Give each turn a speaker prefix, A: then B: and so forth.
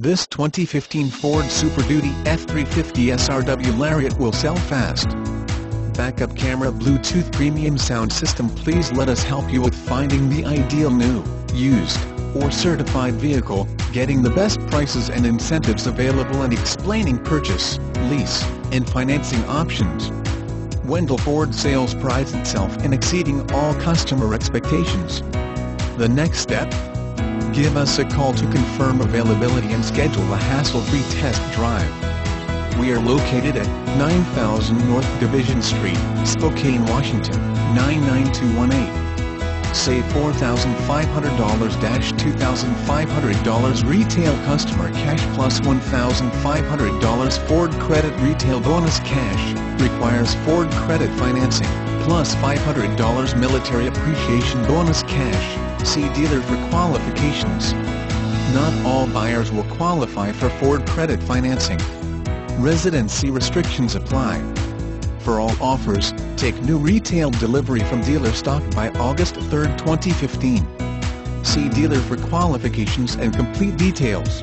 A: This 2015 Ford Super Duty F350 SRW Lariat will sell fast. Backup camera Bluetooth premium sound system Please let us help you with finding the ideal new, used, or certified vehicle, getting the best prices and incentives available and explaining purchase, lease, and financing options. Wendle Ford Sales prides itself in exceeding all customer expectations. The next step? Give us a call to confirm availability and schedule a hassle-free test drive. We are located at 9000 North Division Street, Spokane, Washington, 99218. Save $4,500-$2,500 retail customer cash plus $1,500 Ford credit retail bonus cash, requires Ford credit financing, plus $500 military appreciation bonus cash. See dealer for qualifications. Not all buyers will qualify for Ford credit financing. Residency restrictions apply. For all offers, take new retail delivery from dealer stock by August 3, 2015. See dealer for qualifications and complete details.